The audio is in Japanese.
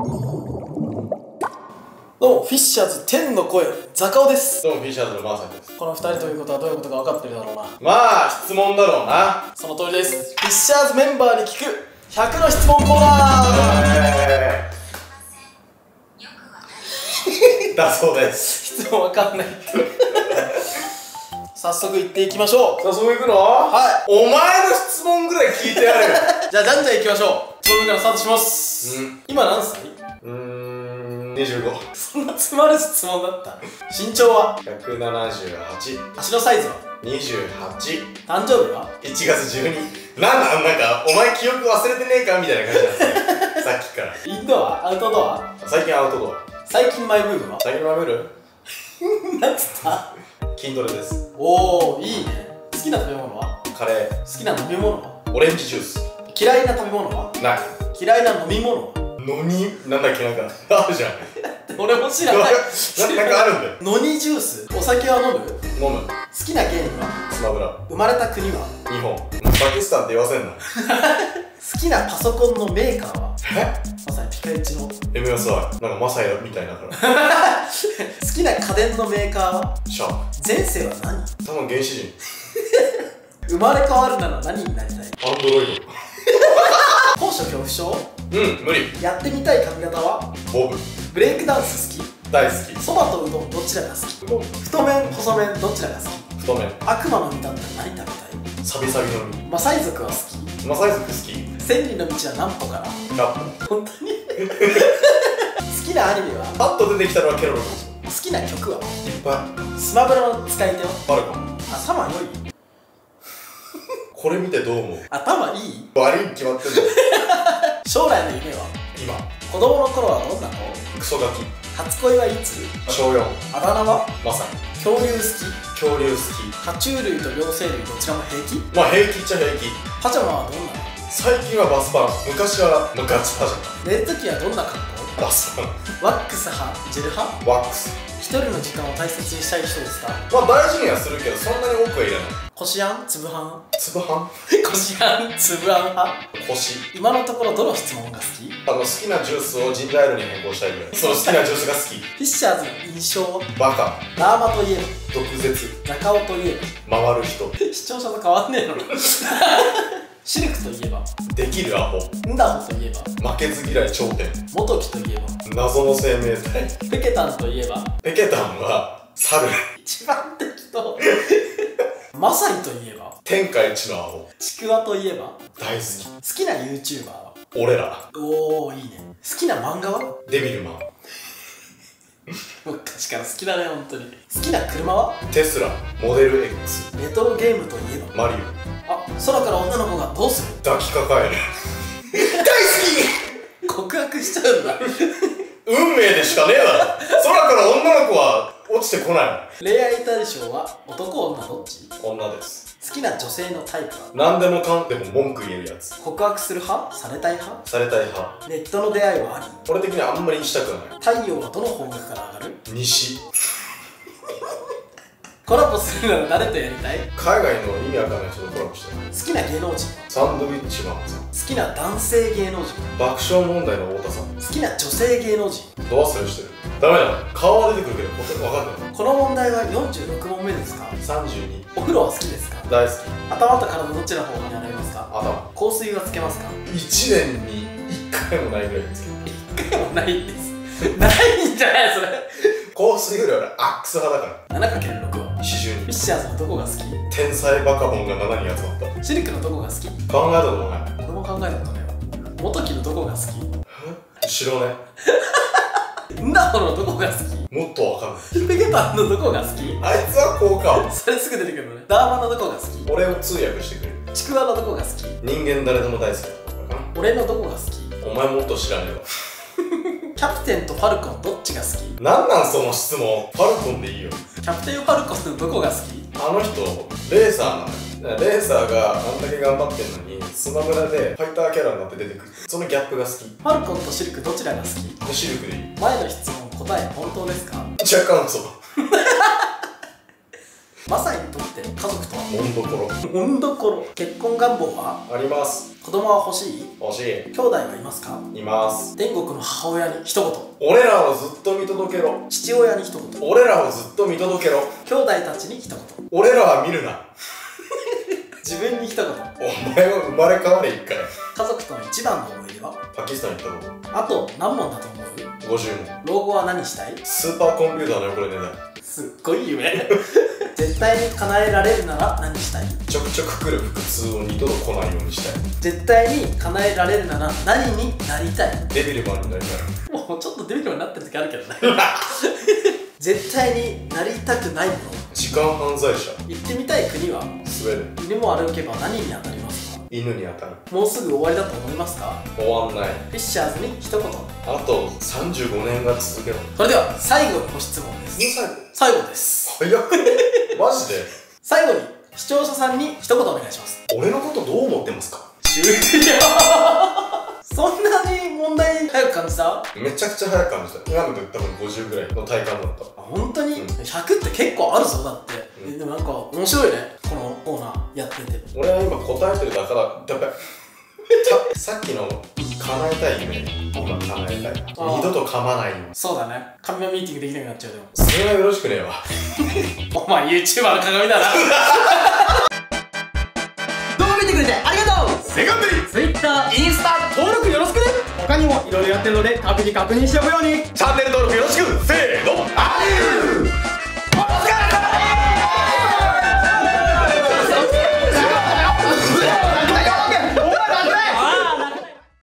どうもフィッシャーズ10の声ザカオです。どうもフィッシャーズのマーサンです。この2人ということはどういうことか分かってるだろうな。まあ質問だろうな。その通りです。フィッシャーズメンバーに聞く100の質問コーナえー。だそうです。ー質問分かんない。早速行っていきましょう。早速行くの？はお前の質問ぐらい聞いてやるよ。じゃあじゃんじゃん行きましょう。質問からスタートしますうん。今何歳？うーん25そんな詰まる質問だった？身長は？178足のサイズは？28誕生日は？1月12なんなんなんかお前記憶忘れてねえかみたいな感じなんですよ。さっきから。インドア？アウトドア？最近アウトドア。最近マイブームは？最近食べる何つった？筋トレです。おおいいね。好きな食べ物は？カレ好きな飲み物は？ーオレンジジュース。嫌いな食べ物は？ない嫌いな飲み物は？のになんだっけなんか。あるじゃん。俺も知らない。な なんかあるんだよ。ノニジュース？お酒は飲む？好飲む。きなゲームは？スマブラ。生まれた国は？日本。パキスタンって言わせんな。好きなパソコンのメーカーは？え？まさにピカイチの。好 MSI なんかマサヤみたいだからきな家電のメーカーは？シャー前世は何？プ多分原始人。生まれ変わるなら何になりたい？アンドロイ高所恐怖症ドうん無理。やってみたい髪型は？ボブ。ブレイクダンス好大好き。きそばとうどんどちらが好き。太麺細麺どちらが好き？太麺。悪魔の実だったら何食べたい？サビサビの実。マサイ族は好き？マサイ族好き。千里の道は何歩から？ラッ本当に？好きなアニメは？プパッと出てきたのはケロロ軍好きな曲は？いっぱスマブラの使い手は？バルコン。頭良いこれ見てどう思う？頭いい？悪いに決まってんだよ 将来の夢は？今。子供の頃はどんな子？クソガキ。初恋はいつ？小4あだ名は？まさに。恐竜好き？恐竜好爬虫類と両生類どちらも平気？きまあ平気っちゃ平気。パジャマはどんなの？最近はバスパン。昔はガチパジャ寝るときはどんな格好？マバスパン。ワックス派？ジェル派？ワックス一人の時間を大切にしたい人ですか？まあ大事にはするけどそんなに多くはいらない。こしあん？つぶはん？粒半こしあん？つぶあん派？腰。今のところどの質問が好き？あの好きなジュースをジンジャーエールに変更したいぐらい。その好きなジュースが好き。フィッシャーズの印象は？バカ。ラーマといえ毒舌。ば中尾といえ回る人。ば 視聴者と変わんねえの シルクといえばできるアホ。ンダホといえば負けず嫌い頂点。元木といえば謎の生命体。ペケタンといえばペケタンは猿。一番適当。マサイといえば天下一のアホ。ちくわといえば大好好きな YouTuber は？き俺ら。おおいいね。好きな漫画は？デビルマン。昔から好きだね本当に。好きな車は？テスラモデル X レトロゲームといえば？マリあ空から女の子がどうする？オ抱きかかえる。告白しちゃうんだ。運命でしかねえだろ。空から女の子は落ちてこない恋愛対象は男女どっち？女です。好きな女性のタイプは？何でもかんでも文句言えるやつ。告白する派？されたい派？されたい派。ネットの出会いはあり俺的にはあんまりしたくない。太陽はどの方角から上がる？西コラボするなら誰とやりたい？海外の意味わかんない人とコラボしてる好きな芸能人。はサンドウィッチマンさん。好きな男性芸能人。爆笑問題の太田さん。好きな女性芸能人。ど忘れしてる？ダメだ。顔は出てくるけど答えわかんない。この問題は46問目ですか？32お風呂は好きですか？大好き。頭と体どっちの方が洗いますか？頭。香水はつけますか？1年に1回もないぐらいですけど一回もないんです。ないんじゃないそれ香水より俺アックス派だから。7×6 は？四十にフィッシャーズのどこが好き？天才バカボンが7人集まった。シルクのどこが好き？考えたことない。これも考えたことないわ。元木のどこが好後ろね。きンダホのどこが好き？もっとわかんないペケパンのどこが好き？あいつはこうか。それすぐ出てくるのね。ダーマのどこが好き？俺を通訳してくれる。ちくわのどこが好き？人間誰でも大好き俺のどこが好き？なお前もっと知らねえわキャプテンとファルコンどっちが好き？なんなんその質問？ファルコンでいいよ。キャプテンファルコンのどこが好き？あの人レーサーなのよ。レーサーがあんだけ頑張ってんのにスマブラでファイターキャラになって出てくる。そのギャップが好き。ファルコンとシルクどちらが好き？でシルクでいい。前の質問答え本当ですか？若干嘘マサイにとって家族とはモンドコロモンどころ。結婚願望は？あります。子供は欲しい？欲しい。兄弟はいますか？います。天国の母親に。一言。俺らをずっと見届けろ。父親に一言。俺らをずっと見届けろ。兄弟たちに一言。俺らは見るな。自分に一言。お前は生まれ変われ一回。家族との一番の思い出は？パキスタン行ったこあと何問だと思う？と50問老後は何したい？スーパーコンピューターの横で寝たいすっごい夢絶対に叶えられるなら何したい？ちょくちょく来る腹痛を二度と来ないようにしたい。絶対に叶えられるなら何になりたい？デビルマンになりたい。もうちょっとデビルマンになってる時あるけどね。絶対になりたくないもの。時間犯罪者。行ってみたい国は？スウェーデン。犬も歩けば何に当たります？か犬に当たる。もうすぐ終わりだと思いますか？終わんない。フィッシャーズに一言。あと35年が続けろ。それでは最後のご質問です。最後？最後です。早くねマジで？最後に視聴者さんに一言お願いします。俺のことどう思ってますか？終了。そんなに問題早く感じた？あめちゃくちゃ早く感じた。今ので多分50ぐらいの体感だった。本当に？うん。100って結構あるぞだって、うん。えでもなんか面白いね。このコーナーやってて。俺は今答えてるだからやばいたさっきの叶えたい夢今叶えたいあー。二度と噛まないそうだね。紙のミーティングできなくなっちゃうでも。それはよろしくねえわ。お前 YouTuber の鏡だな。動画見てくれてありがとう。セカンドリー。Twitter、インスタ登録よろしくね。他にもいろいろやってるので各自確認しておくように。チャンネル登録